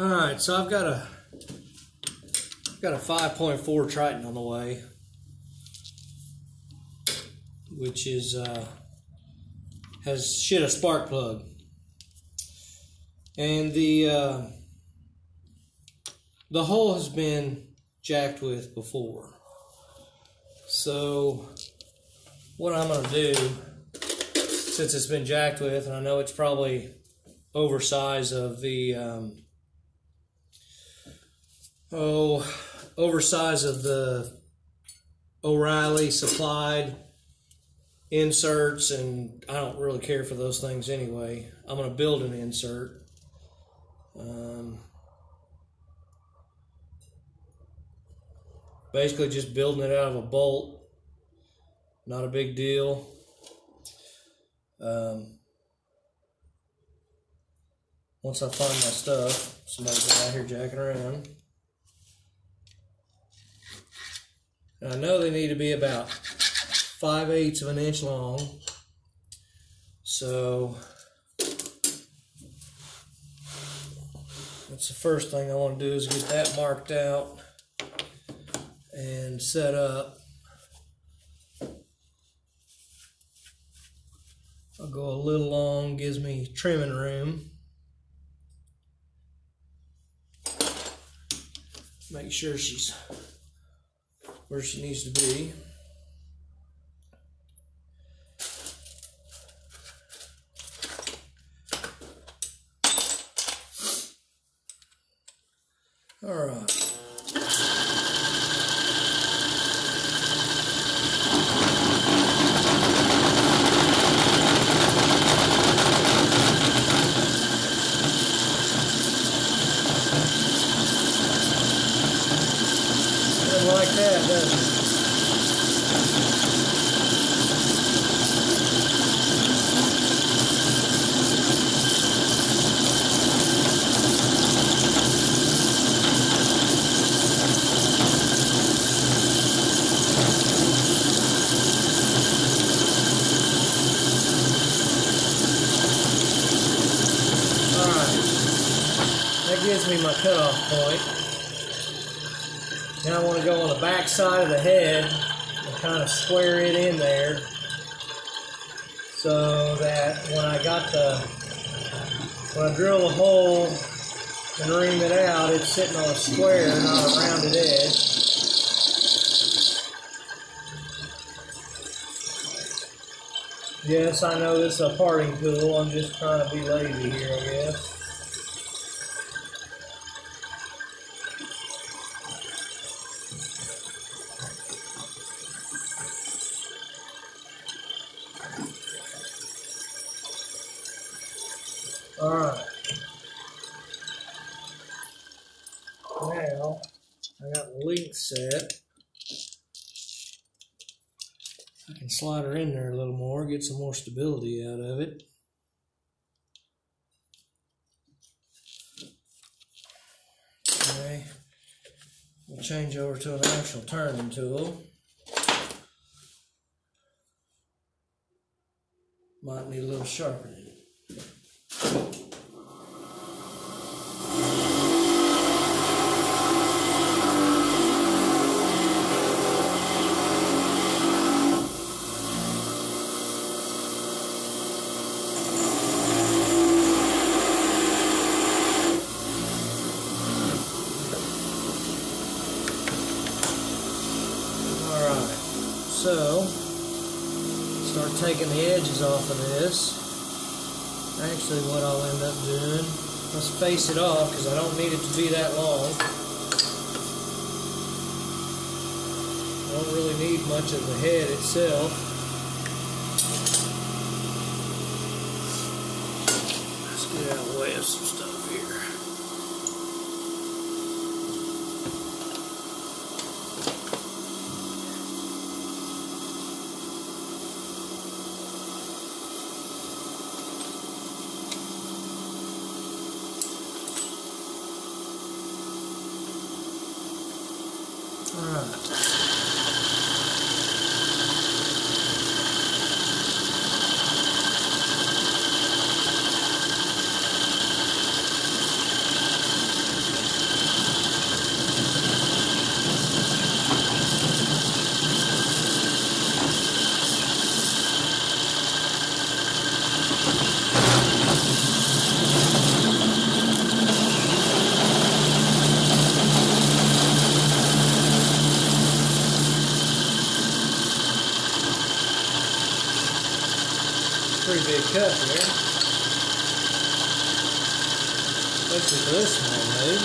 All right, so I've got a got a 5.4 Triton on the way, which is uh, has shit a spark plug, and the uh, the hole has been jacked with before. So what I'm gonna do, since it's been jacked with, and I know it's probably oversize of the um, oh oversize of the O'Reilly supplied inserts and I don't really care for those things anyway. I'm going to build an insert. Um, basically just building it out of a bolt. Not a big deal. Um, once I find my stuff, somebody's out here jacking around. I know they need to be about five eighths of an inch long. So that's the first thing I want to do is get that marked out and set up. I'll go a little long, gives me trimming room. Make sure she's where she needs to be. All right. Doesn't like that, does it? Alright. My cutoff point. Now I want to go on the back side of the head and kind of square it in there so that when I got the, when I drill the hole and ream it out, it's sitting on a square, not a rounded edge. Yes, I know this is a parting tool. I'm just trying to be lazy here, I guess. Alright. Now, I got the length set. I can slide her in there a little more, get some more stability out of it. Okay. We'll change over to an actual turning tool. Might need a little sharpening. Alright, so start taking the edges off of this. Actually, what I'll end up doing, let's face it off because I don't need it to be that long. I don't really need much of the head itself. Let's get out of the way of some stuff here. Alright. Big cut there. Especially for this small dude.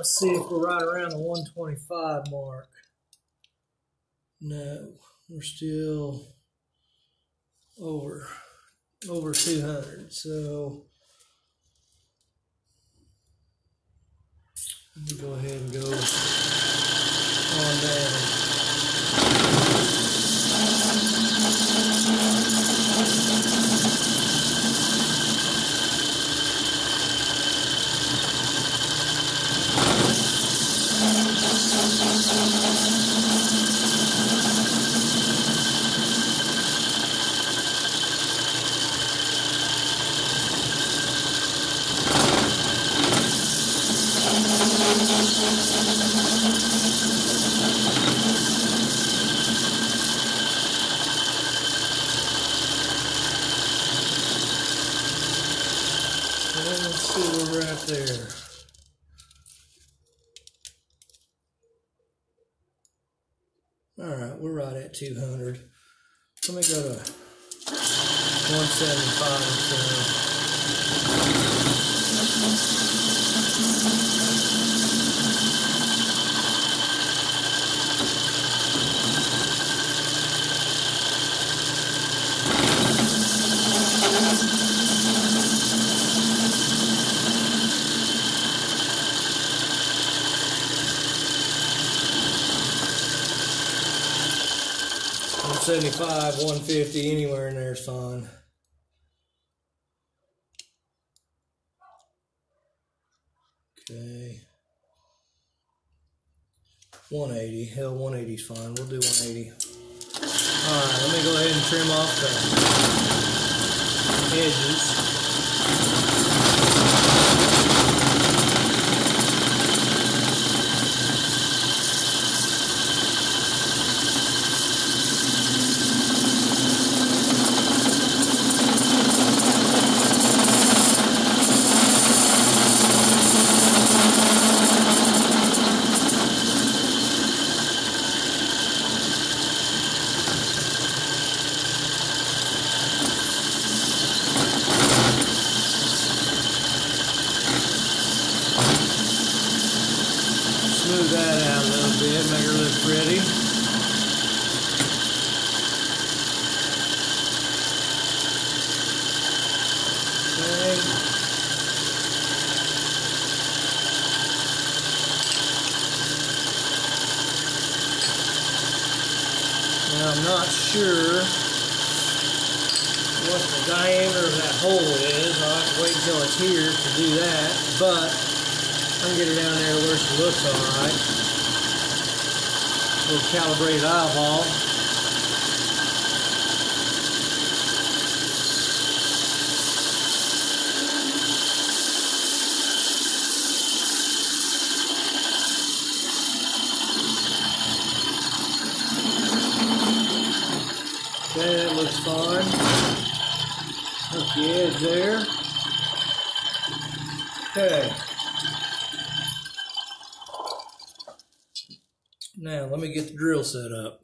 Let's see if we're right around the 125 mark. No, we're still over over 200. So let me go ahead and go on down. Let's see where we're at there. All right, we're right at 200. Let me go to 175. So. 175, 150, anywhere in there is fine. Okay. 180. Hell, 180 is fine. We'll do 180. Alright, let me go ahead and trim off the edges. Smooth that out a little bit, make her look pretty. Okay. Now I'm not sure what the diameter of that hole is. I'll have to wait until it's here to do that, but I can get it down there where she looks alright. Little calibrated eyeball. Okay, that looks fine. Hook the edge there. Okay. Now, let me get the drill set up.